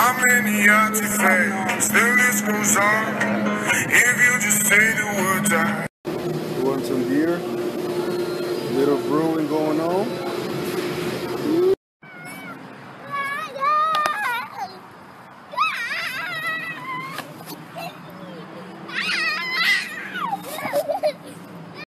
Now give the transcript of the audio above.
How many artifacts? The list goes on. If you just say the words, I. You want some beer? Little brewing going on.